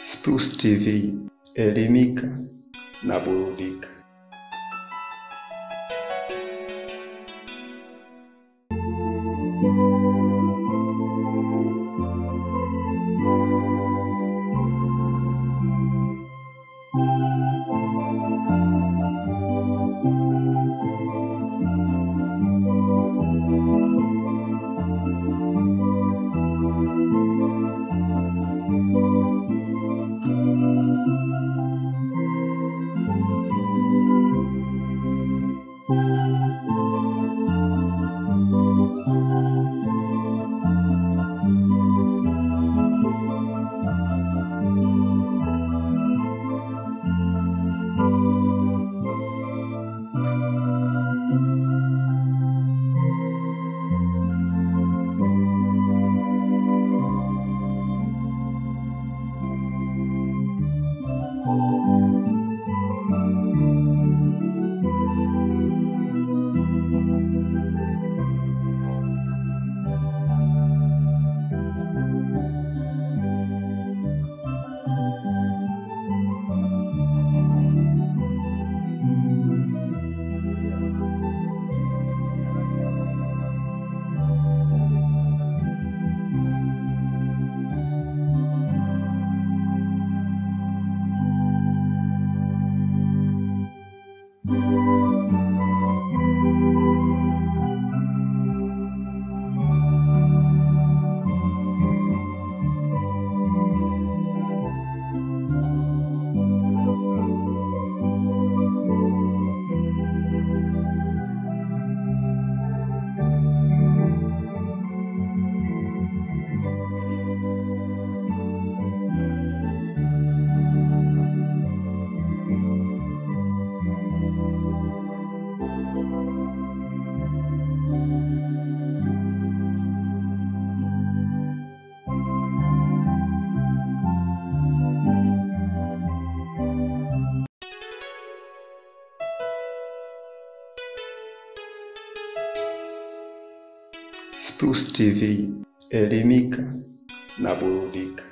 Spruce TV, elimika na burudika. Spruce TV, elimika na burudika.